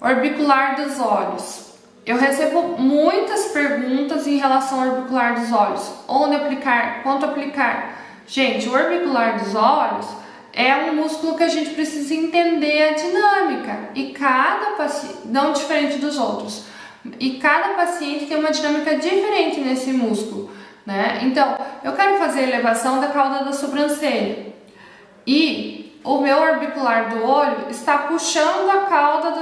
Orbicular dos olhos. Eu recebo muitas perguntas em relação ao orbicular dos olhos. Onde aplicar? Quanto aplicar? Gente, o orbicular dos olhos é um músculo que a gente precisa entender a dinâmica e cada paciente, não diferente dos outros, e cada paciente tem uma dinâmica diferente nesse músculo, né? Então, eu quero fazer elevação da cauda da sobrancelha e o meu orbicular do olho está puxando a cauda da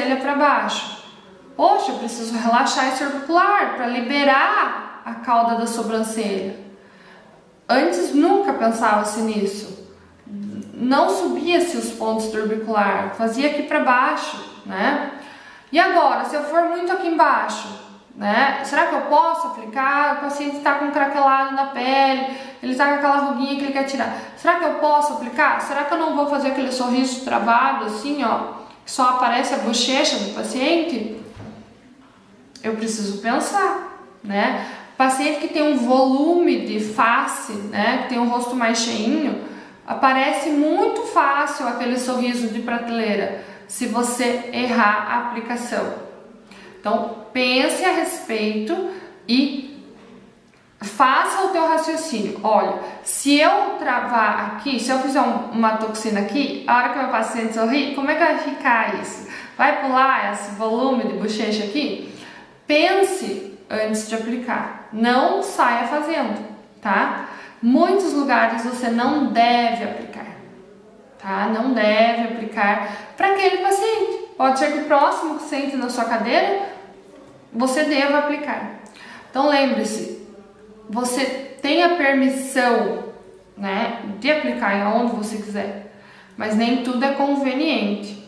sobrancelha para baixo. Poxa, eu preciso relaxar esse orbicular para liberar a cauda da sobrancelha. Antes nunca pensava-se nisso não subia-se os pontos do orbicular, fazia aqui para baixo, né? E agora, se eu for muito aqui embaixo, né? Será que eu posso aplicar? O paciente está com craquelado na pele, ele está com aquela ruguinha que ele quer tirar. Será que eu posso aplicar? Será que eu não vou fazer aquele sorriso travado assim, ó, só aparece a bochecha do paciente? Eu preciso pensar, né? Paciente que tem um volume de face, né, que tem um rosto mais cheinho, Aparece muito fácil aquele sorriso de prateleira se você errar a aplicação. Então, pense a respeito e faça o teu raciocínio. Olha, se eu travar aqui, se eu fizer uma toxina aqui, a hora que meu paciente sorrir, como é que vai ficar isso? Vai pular esse volume de bochecha aqui? Pense antes de aplicar. Não saia fazendo, tá? Muitos lugares você não deve aplicar, tá? Não deve aplicar para aquele paciente. Pode ser que o próximo que sente na sua cadeira você deva aplicar. Então lembre-se, você tem a permissão, né, de aplicar onde você quiser, mas nem tudo é conveniente.